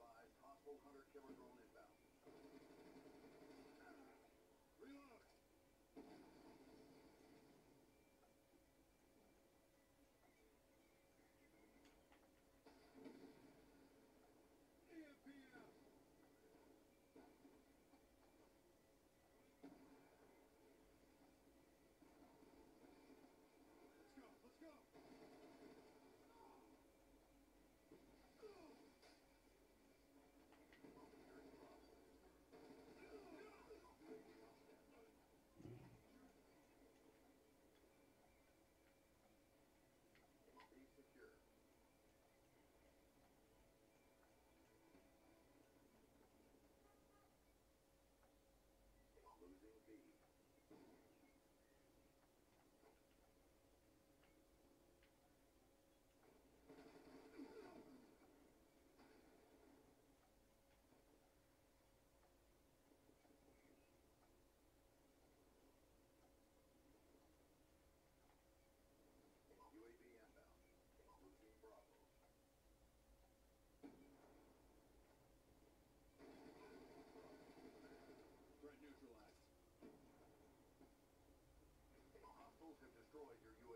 advised, possible hunter killer drone inbound. Destroyed your.